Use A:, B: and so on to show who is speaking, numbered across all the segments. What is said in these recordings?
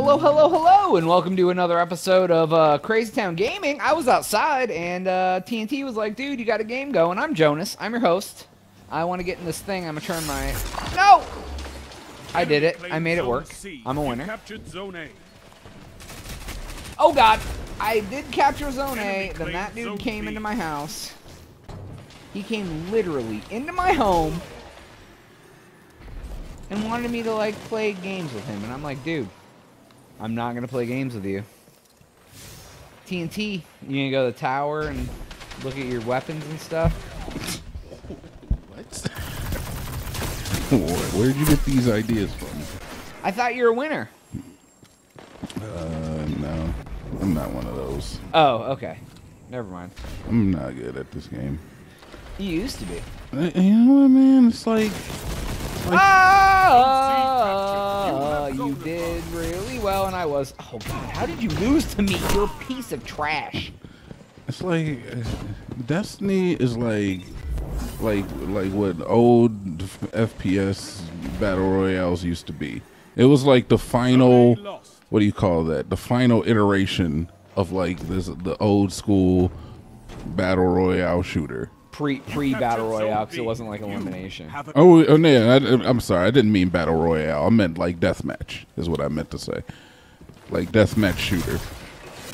A: Hello, hello, hello, and welcome to another episode of uh, Crazy Town Gaming. I was outside, and uh, TNT was like, "Dude, you got a game going." I'm Jonaas. I'm your host. I want to get in this thing. I'm gonna turn my. No. I did it. I made it work. I'm a winner.
B: Captured Zone A.
A: Oh God! I did capture Zone A. Then that dude came into my house. He came literally into my home and wanted me to like play games with him, and I'm like, dude, I'm not gonna play games with you. TNT, you gonna go to the tower and look at your weapons and stuff?
C: What? Where'd you get these ideas from?
A: I thought you were a winner.
C: Uh, no. I'm not one of those.
A: Oh, okay. Never mind.
C: I'm not good at this game.
A: You used to be.
C: Uh, You know what, man? It's like,
A: You did really well, and I was. Oh God, how did you lose to me? You're a piece of trash.
C: it's like, Destiny is like, like, like what old FPS battle royales used to be. It was like the final.
B: Zone A lost.
C: What do you call that? The final iteration of like this, the old school battle royale shooter.
A: Pre pre battle royale, because it wasn't like elimination.
C: Oh, oh no, I, I'm sorry. I didn't mean battle royale. I meant like deathmatch. Is what I meant to say. Like deathmatch shooter.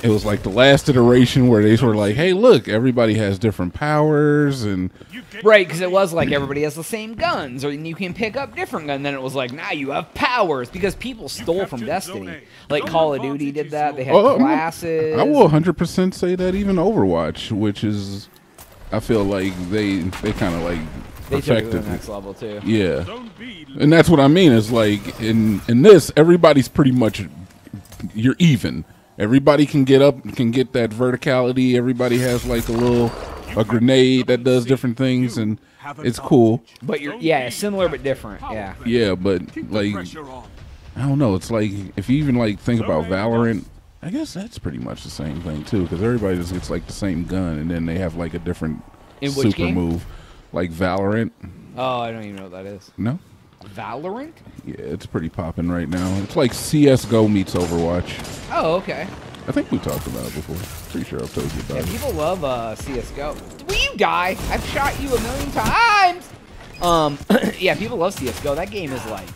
C: It was like the last iteration where they were like, "Hey, look, everybody has different powers," and
B: you get
A: Right, because it was like everybody has the same guns, or you can pick up different guns. Then it was like, now you have powers because people stole from
B: captured Zone
A: Destiny.
B: A.
A: Like Call of Duty did that. They had
C: Oh, oh I'm-
A: classes.
C: I will 100 percent say that even Overwatch, which is, I feel like they they kind of like
A: They took it to the next level too.
C: Yeah, and that's what I mean. Is like in in this, everybody's pretty much you're even. Everybody can get up, can get that verticality. Everybody has like a little a grenade that does different things, and it's cool.
A: But you're yeah, similar but different. Yeah.
C: Yeah, but like. I don't know. It's like if you even like think about Valorant, I guess that's pretty much the same thing too, because everybody just gets like the same gun, and then they have like a different
A: In which
C: super
A: game?
C: move, like Valorant.
A: Oh, I don't even know what that is.
C: No,
A: Valorant?
C: yeah, it's pretty popping right now. It's like CS:GO meets Overwatch.
A: Oh, okay.
C: I think we talked about it before. Pretty sure I've told you
A: Yeah,
C: about it.
A: people love uh, CS:GO. Will you die? I've shot you a million times. Um, yeah, people love CS:GO. That game is like,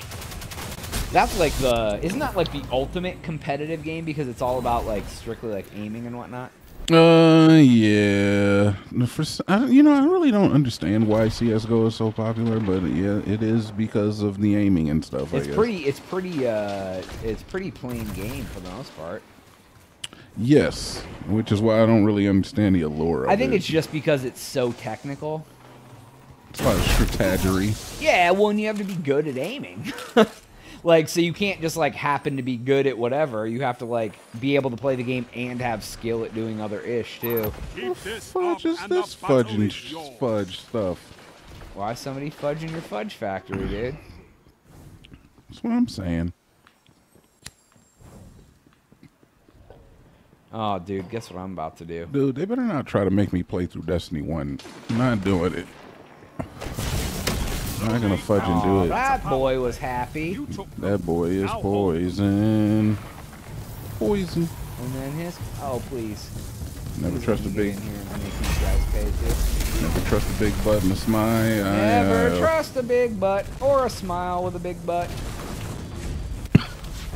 A: that's like the, isn't that like the ultimate competitive game because it's all about like strictly like aiming and whatnot.
C: Uh, yeah. For I, you know, I really don't understand why CS:GO is so popular, but yeah, it is because of the aiming and stuff. I
A: It's pretty, it's pretty, uh, it's pretty plain game for the most part.
C: Yes, which is why I don't really understand the allure. Of
A: I think
C: it.
A: it's just because it's so technical.
C: It's a lot of strategery.
A: Yeah, well, and you have to be good at aiming. like, so you can't just like happen to be good at whatever. You have to like be able to play the game and have skill at doing other ish too.
B: Keep this
C: Fudge is
B: and
C: this
B: the
C: fudge and
B: is
C: sh-
B: yours.
C: fudge stuff.
A: Why somebody fudging your fudge factory, dude?
C: That's what I'm saying.
A: Oh, dude, guess what I'm about to do?
C: Dude, they better not try to make me play through Destiny 1. I'm not doing it. I'm not gonna fudge and do it.
A: that boy was happy.
C: That boy is poison. Poison.
A: And then his. Oh, please.
C: Never
A: Please
C: trust a big,
A: get in here and make these guys pay too.
C: never trust a big butt and a smile.
A: Never
C: I,
A: trust a big butt or a smile with a big butt.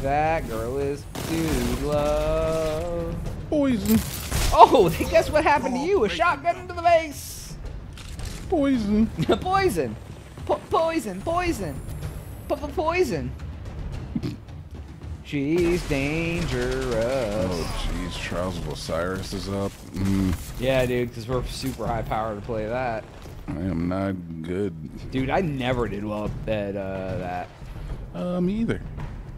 A: That girl is dude love.
C: Poison.
A: Oh, guess what happened to you? A shotgun into the face.
C: Poison.
A: poison. Po- poison. Poison. Po- po- poison. She's dangerous.
C: Oh, jeez. Trials of Osiris is up. Mm,
A: Yeah, dude, because we're super high power to play that.
C: I am not good.
A: Dude, I never did well at uh, that.
C: Uh, me either.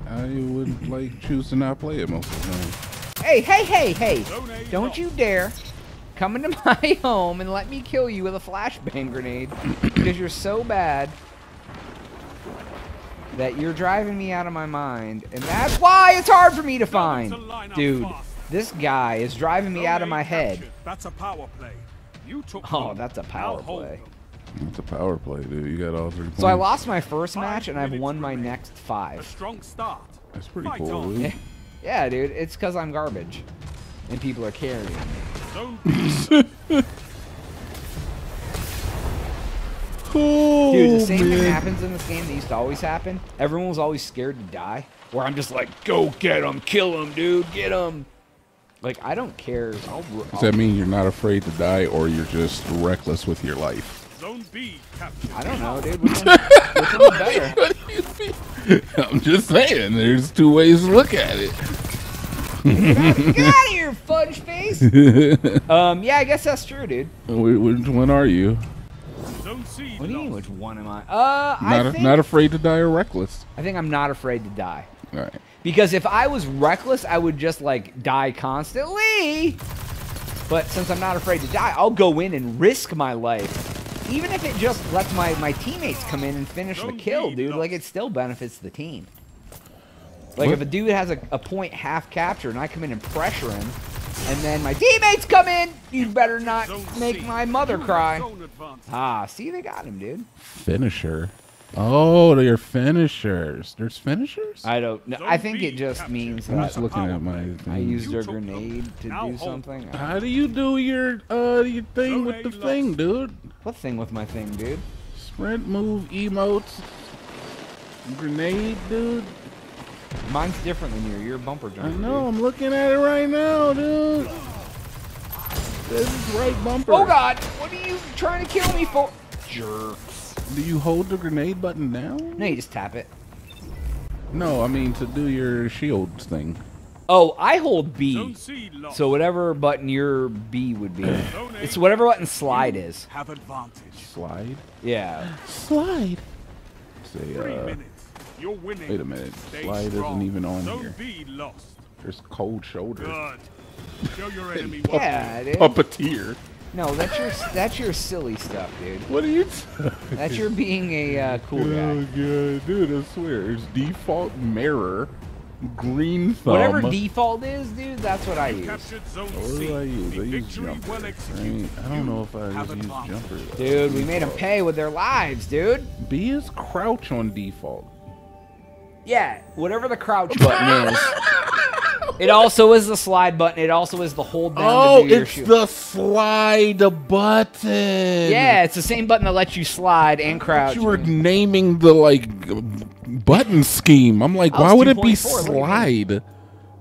C: I would like choose to not play it most of the time.
A: Hey, hey, hey, hey!
B: A
A: Don't you dare come into my home and let me kill you with a flashbang grenade because you're so bad that you're driving me out of my mind, and that's why it's hard for me to find.
B: to line up
A: Dude, this guy is driving me out of my head.
B: captured. That's a power play. You took
A: Oh, that's a power play.
B: them.
C: It's a power play, dude. You got all three points.
A: So I lost my first match, and I've won my
B: remaining.
A: next
B: A
A: five.
B: strong start.
C: That's pretty
B: Fight
C: cool, dude.
A: Yeah. Yeah, dude. It's because I'm garbage, and people are carrying me.
B: Zone B.
C: Oh,
A: Dude, the same thing happens in this game that used to always happen. Everyone was always scared to die. Where I'm just like, go get him, kill him, dude, get him. Like I don't care. I'll,
C: Does that mean you're not afraid to die, or you're just reckless with your life?
B: Zone B captured.
A: I don't know, dude. Which one, which one's better?
C: I'm just saying, there's two ways to look at it.
A: Get out of here, fudge face. um, yeah, I guess that's true, dude.
C: Wh- Which one are you?
A: What do you mean? Which one am I? Uh,
C: Not,
A: I think
C: not afraid to die or reckless.
A: I think I'm not afraid to die.
C: All right.
A: Because if I was reckless, I would just like die constantly. But since I'm not afraid to die, I'll go in and risk my life. Even if it just lets my, my teammates come in and finish the kill, dude, like it still benefits the team. Like
C: What?
A: if a dude has a, a point half capture and I come in and pressure him, and then my teammates come in, you better not
B: Zone
A: make
B: C.
A: my mother cry. Ah, see, they got him, dude.
C: Finisher. Oh, they're finishers. There's finishers.
A: I don't know.
B: Zone
A: I think
B: B
A: it just
B: captured.
A: means
C: I'm just looking at my.
A: I used
B: You
A: a grenade to do something.
C: How do you do your uh your thing
B: Zone
C: with the thing, dude?
A: What thing with my thing, dude?
C: Sprint move emotes. Grenade, dude.
A: Mine's different than your. You're a bumper jumper.
C: I know. I'm looking at it right now, dude. This is right bumper.
A: Oh God! What are you trying to kill me for? Jerks.
C: Do you hold the grenade button down?
A: No, you just tap it.
C: No, I mean to do your shields thing.
A: Oh, I hold B.
B: Zone C lost.
A: So whatever button your B would be, it's whatever button slide is.
B: Have advantage.
C: Slide.
A: Yeah.
C: Slide. Say,
B: Three
C: uh,
B: minutes. You're winning.
C: wait a minute.
B: Stay
C: Slide
B: strong.
C: isn't even on
B: Zone
C: here.
B: B lost.
C: There's cold shoulder.
B: Good. Show your enemy what.
A: Yeah, dude.
C: Puppeteer.
A: No, that's your that's your silly stuff, dude.
C: What are you?
A: That's your being a uh, cool
C: Oh
A: guy.
C: god, dude! I swear, it's default mirror, green thumb.
A: Whatever default is, dude, that's what I
B: You
A: use.
B: captured Zone
C: What
B: C.
C: do I use? I
B: A
C: use jumper.
B: well
C: right?
B: executed.
C: I don't know if I use
B: advantage.
C: jumper. though.
A: Dude, we made them pay with their lives, dude.
C: B is crouch on default.
A: Yeah, whatever the crouch button is. It also is the slide button. It also is the hold down
C: Oh,
A: to do
C: it's the slide button.
A: yeah, it's the same button that lets you slide and crouch.
C: You were naming the like button scheme. I'm like, why would it be
A: 2.4, look
C: slide?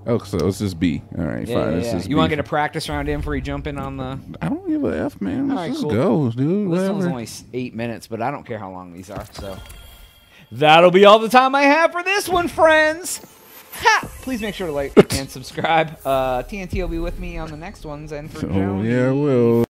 C: Oh, so it's just B. All right,
A: Yeah,
C: fine.
A: yeah, yeah. You want to get a practice round in before you jump in on the?
C: I don't give a f, man. Let's
A: All right,
C: just
A: cool.
C: go, dude.
A: This one's only eight minutes, but I don't care how long these are. So that'll be all the time I have for this one, friends. Ha! Please make sure to like and subscribe. Uh, TNT will be with me on the next ones, and for
C: Oh yeah, I will.